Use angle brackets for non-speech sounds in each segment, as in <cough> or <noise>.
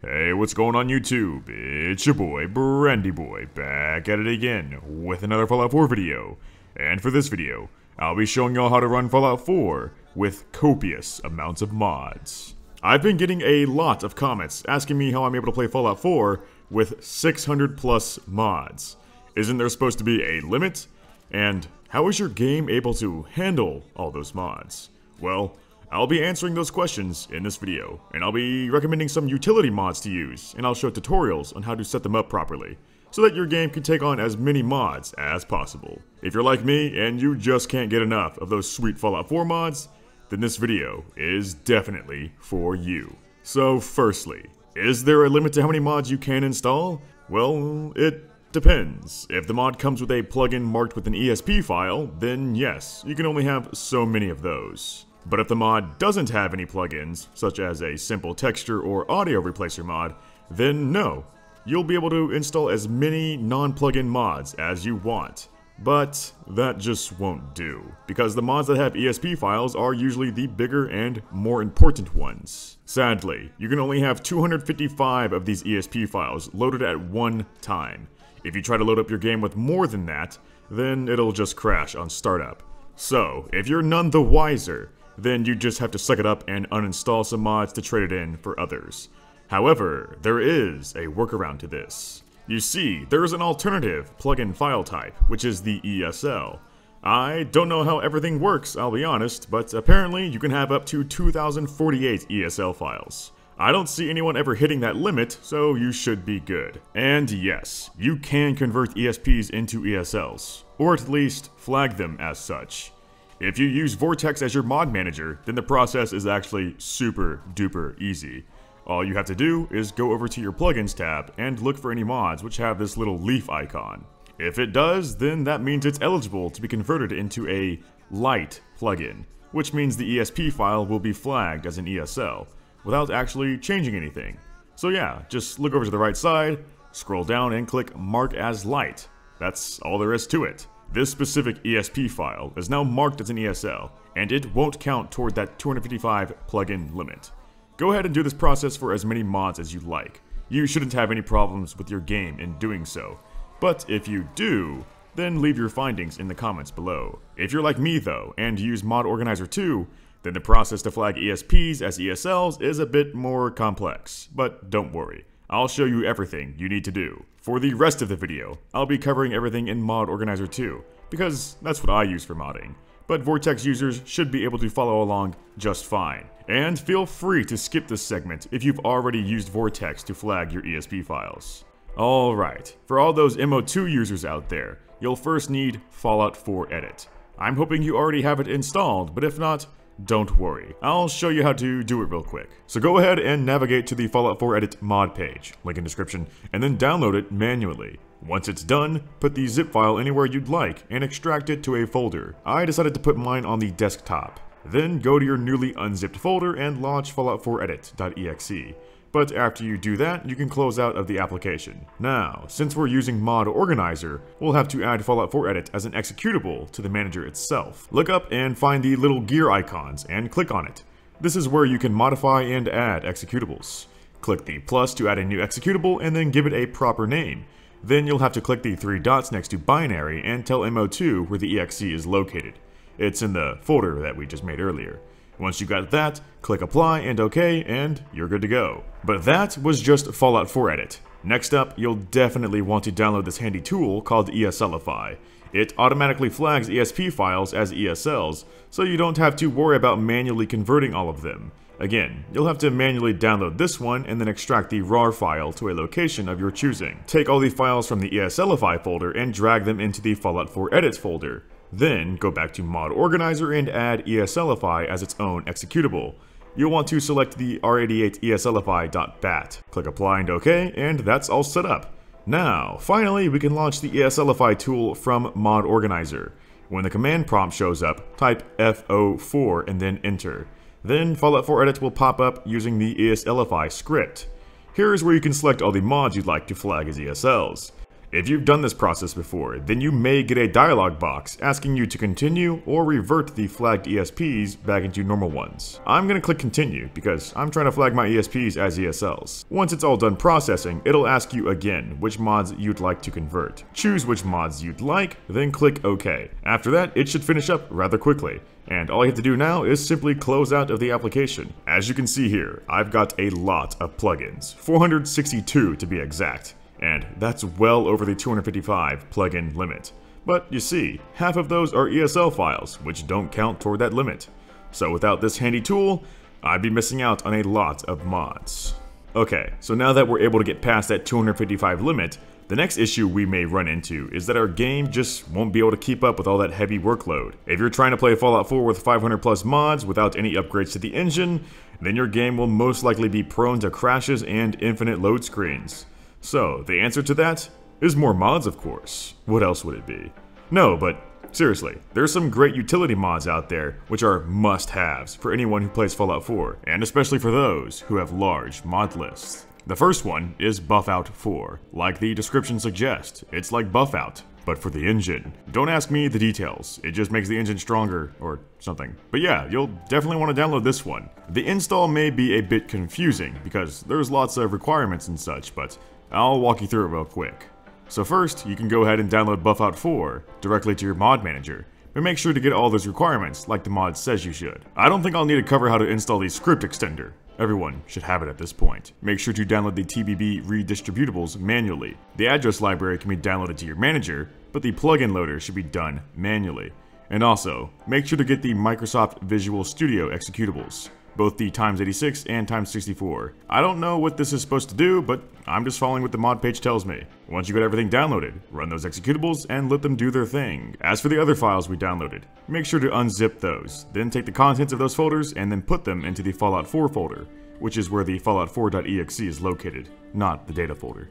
Hey, what's going on YouTube? It's your boy, Brandy Boy, back at it again with another Fallout 4 video. And for this video, I'll be showing y'all how to run Fallout 4 with copious amounts of mods. I've been getting a lot of comments asking me how I'm able to play Fallout 4 with 600 plus mods. Isn't there supposed to be a limit? And how is your game able to handle all those mods? Well, I'll be answering those questions in this video, and I'll be recommending some utility mods to use, and I'll show tutorials on how to set them up properly, so that your game can take on as many mods as possible. If you're like me, and you just can't get enough of those sweet Fallout 4 mods, then this video is definitely for you. So firstly, is there a limit to how many mods you can install? Well, it Depends. If the mod comes with a plugin marked with an ESP file, then yes, you can only have so many of those. But if the mod doesn't have any plugins, such as a simple texture or audio replacer mod, then no. You'll be able to install as many non-plugin mods as you want. But that just won't do, because the mods that have ESP files are usually the bigger and more important ones. Sadly, you can only have 255 of these ESP files loaded at one time. If you try to load up your game with more than that, then it'll just crash on startup. So, if you're none the wiser, then you just have to suck it up and uninstall some mods to trade it in for others. However, there is a workaround to this. You see, there is an alternative plugin file type, which is the ESL. I don't know how everything works, I'll be honest, but apparently you can have up to 2048 ESL files. I don't see anyone ever hitting that limit, so you should be good. And yes, you can convert ESPs into ESLs, or at least flag them as such. If you use Vortex as your mod manager, then the process is actually super duper easy. All you have to do is go over to your plugins tab and look for any mods which have this little leaf icon. If it does, then that means it's eligible to be converted into a light plugin, which means the ESP file will be flagged as an ESL, without actually changing anything. So yeah, just look over to the right side, scroll down and click Mark as Light. That's all there is to it. This specific ESP file is now marked as an ESL, and it won't count toward that 255 plugin limit. Go ahead and do this process for as many mods as you like. You shouldn't have any problems with your game in doing so. But if you do, then leave your findings in the comments below. If you're like me though, and use Mod Organizer 2, then the process to flag ESPs as ESLs is a bit more complex. But don't worry, I'll show you everything you need to do. For the rest of the video, I'll be covering everything in Mod Organizer 2, because that's what I use for modding. But Vortex users should be able to follow along just fine. And feel free to skip this segment if you've already used Vortex to flag your ESP files. Alright, for all those MO2 users out there, you'll first need Fallout 4 Edit. I'm hoping you already have it installed, but if not, don't worry, I'll show you how to do it real quick. So go ahead and navigate to the Fallout 4 Edit mod page, link in description, and then download it manually. Once it's done, put the zip file anywhere you'd like and extract it to a folder. I decided to put mine on the desktop. Then go to your newly unzipped folder and launch Fallout 4 Edit.exe. But after you do that, you can close out of the application. Now, since we're using Mod Organizer, we'll have to add Fallout 4 Edit as an executable to the manager itself. Look up and find the little gear icons and click on it. This is where you can modify and add executables. Click the plus to add a new executable and then give it a proper name. Then you'll have to click the three dots next to binary and tell MO2 where the exe is located. It's in the folder that we just made earlier. Once you got that, click apply and OK, and you're good to go. But that was just Fallout 4 Edit. Next up, you'll definitely want to download this handy tool called ESLify. It automatically flags ESP files as ESLs, so you don't have to worry about manually converting all of them. Again, you'll have to manually download this one and then extract the RAR file to a location of your choosing. Take all the files from the ESLify folder and drag them into the Fallout 4 Edits folder. Then go back to Mod Organizer and add ESLify as its own executable. You'll want to select the R88 ESLify.bat. Click Apply and OK, and that's all set up. Now, finally, we can launch the ESLify tool from Mod Organizer. When the command prompt shows up, type FO4 and then enter. Then Fallout 4 Edit will pop up using the ESLify script. Here's where you can select all the mods you'd like to flag as ESLs. If you've done this process before, then you may get a dialog box asking you to continue or revert the flagged ESPs back into normal ones. I'm going to click continue because I'm trying to flag my ESPs as ESLs. Once it's all done processing, it'll ask you again which mods you'd like to convert. Choose which mods you'd like, then click OK. After that, it should finish up rather quickly. And all you have to do now is simply close out of the application. As you can see here, I've got a lot of plugins, 462 to be exact and that's well over the 255 plugin limit. But you see, half of those are ESL files, which don't count toward that limit. So without this handy tool, I'd be missing out on a lot of mods. Okay, so now that we're able to get past that 255 limit, the next issue we may run into is that our game just won't be able to keep up with all that heavy workload. If you're trying to play Fallout 4 with 500 plus mods without any upgrades to the engine, then your game will most likely be prone to crashes and infinite load screens. So, the answer to that is more mods, of course. What else would it be? No, but seriously, there's some great utility mods out there which are must-haves for anyone who plays Fallout 4, and especially for those who have large mod lists. The first one is Buffout 4. Like the description suggests, it's like Buffout, but for the engine. Don't ask me the details, it just makes the engine stronger, or something. But yeah, you'll definitely want to download this one. The install may be a bit confusing, because there's lots of requirements and such, but I'll walk you through it real quick. So first, you can go ahead and download Buffout 4 directly to your mod manager, but make sure to get all those requirements like the mod says you should. I don't think I'll need to cover how to install the script extender. Everyone should have it at this point. Make sure to download the TBB redistributables manually. The address library can be downloaded to your manager, but the plugin loader should be done manually. And also, make sure to get the Microsoft Visual Studio executables both the times 86 and times 64. I don't know what this is supposed to do, but I'm just following what the mod page tells me. Once you get everything downloaded, run those executables and let them do their thing. As for the other files we downloaded, make sure to unzip those, then take the contents of those folders and then put them into the Fallout 4 folder, which is where the Fallout 4.exe is located, not the data folder.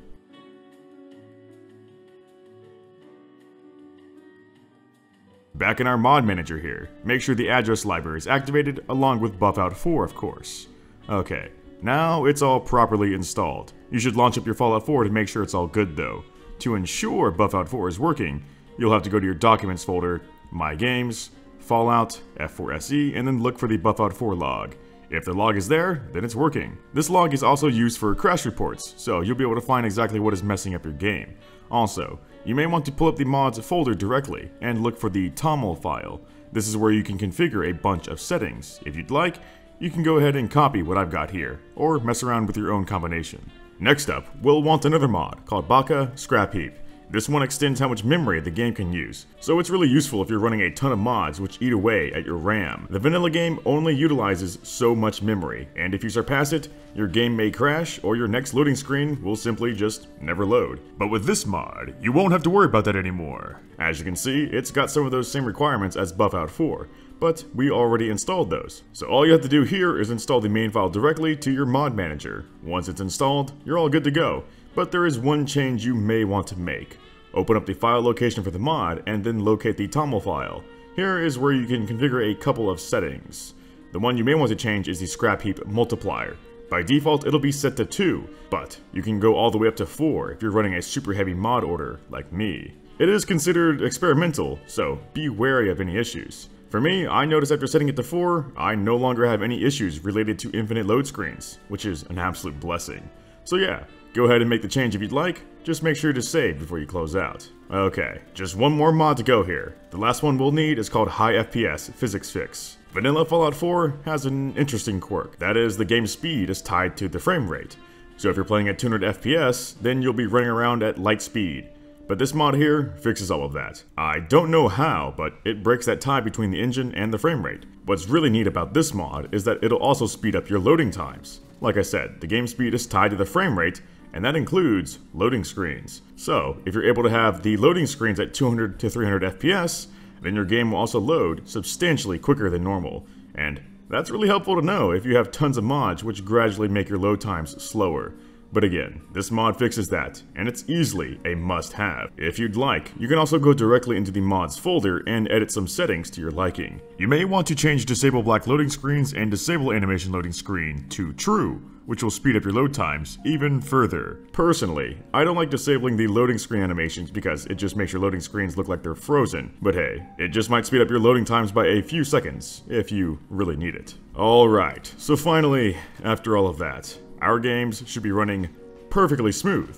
Back in our mod manager here, make sure the address library is activated along with Buffout 4 of course. Okay, now it's all properly installed. You should launch up your Fallout 4 to make sure it's all good though. To ensure Buffout 4 is working, you'll have to go to your Documents folder, My Games, Fallout, F4SE, and then look for the Buffout 4 log. If the log is there, then it's working. This log is also used for crash reports, so you'll be able to find exactly what is messing up your game. Also, you may want to pull up the mods folder directly and look for the toml file. This is where you can configure a bunch of settings. If you'd like, you can go ahead and copy what I've got here, or mess around with your own combination. Next up, we'll want another mod called Baka Scrap Heap. This one extends how much memory the game can use, so it's really useful if you're running a ton of mods which eat away at your RAM. The vanilla game only utilizes so much memory, and if you surpass it, your game may crash or your next loading screen will simply just never load. But with this mod, you won't have to worry about that anymore. As you can see, it's got some of those same requirements as Buffout 4, but we already installed those. So all you have to do here is install the main file directly to your mod manager. Once it's installed, you're all good to go but there is one change you may want to make. Open up the file location for the mod and then locate the toml file. Here is where you can configure a couple of settings. The one you may want to change is the scrap heap multiplier. By default, it'll be set to 2, but you can go all the way up to 4 if you're running a super heavy mod order, like me. It is considered experimental, so be wary of any issues. For me, I noticed after setting it to 4, I no longer have any issues related to infinite load screens, which is an absolute blessing. So yeah, Go ahead and make the change if you'd like, just make sure to save before you close out. Okay, just one more mod to go here. The last one we'll need is called High FPS Physics Fix. Vanilla Fallout 4 has an interesting quirk, that is the game's speed is tied to the frame rate. So if you're playing at 200 FPS, then you'll be running around at light speed. But this mod here fixes all of that. I don't know how, but it breaks that tie between the engine and the frame rate. What's really neat about this mod is that it'll also speed up your loading times. Like I said, the game speed is tied to the frame rate, and that includes loading screens. So, if you're able to have the loading screens at 200 to 300 FPS, then your game will also load substantially quicker than normal. And that's really helpful to know if you have tons of mods which gradually make your load times slower. But again, this mod fixes that, and it's easily a must-have. If you'd like, you can also go directly into the mods folder and edit some settings to your liking. You may want to change disable black loading screens and disable animation loading screen to true, which will speed up your load times even further. Personally, I don't like disabling the loading screen animations because it just makes your loading screens look like they're frozen. But hey, it just might speed up your loading times by a few seconds, if you really need it. Alright, so finally, after all of that, our games should be running perfectly smooth,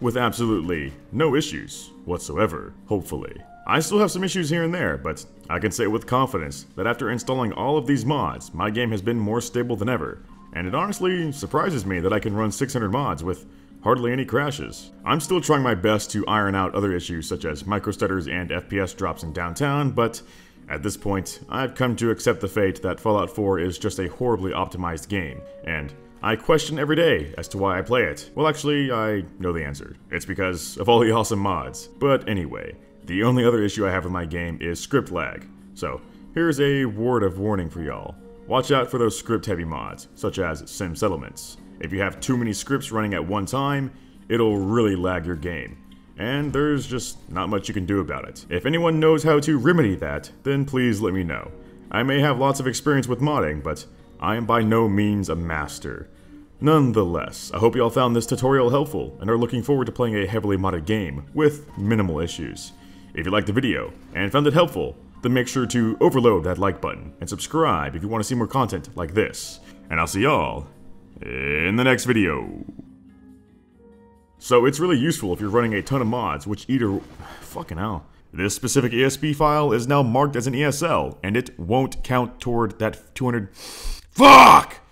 with absolutely no issues whatsoever, hopefully. I still have some issues here and there, but I can say with confidence that after installing all of these mods, my game has been more stable than ever, and it honestly surprises me that I can run 600 mods with hardly any crashes. I'm still trying my best to iron out other issues such as microstutters and FPS drops in downtown, but at this point, I've come to accept the fate that Fallout 4 is just a horribly optimized game, and I question every day as to why I play it. Well, actually, I know the answer. It's because of all the <laughs> awesome mods. But anyway, the only other issue I have with my game is script lag. So, here's a word of warning for y'all. Watch out for those script-heavy mods, such as Sim Settlements. If you have too many scripts running at one time, it'll really lag your game. And there's just not much you can do about it. If anyone knows how to remedy that, then please let me know. I may have lots of experience with modding, but I am by no means a master. Nonetheless, I hope y'all found this tutorial helpful and are looking forward to playing a heavily modded game with minimal issues. If you liked the video and found it helpful, then make sure to overload that like button and subscribe if you want to see more content like this. And I'll see y'all in the next video. So it's really useful if you're running a ton of mods, which either... Fucking hell. This specific ESP file is now marked as an ESL, and it won't count toward that 200... Fuck!